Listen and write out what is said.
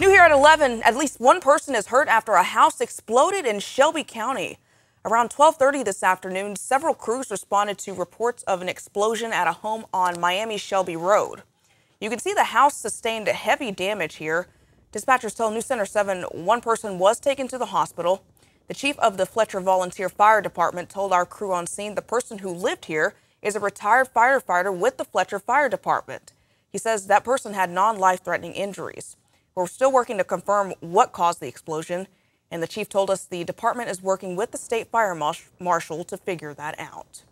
New here at 11, at least one person is hurt after a house exploded in Shelby County. Around 12:30 this afternoon, several crews responded to reports of an explosion at a home on Miami Shelby Road. You can see the house sustained heavy damage here. Dispatchers tell News Center 7 one person was taken to the hospital. The chief of the Fletcher Volunteer Fire Department told our crew on scene the person who lived here is a retired firefighter with the Fletcher Fire Department. He says that person had non-life threatening injuries. We're still working to confirm what caused the explosion, and the chief told us the department is working with the state fire marshal to figure that out.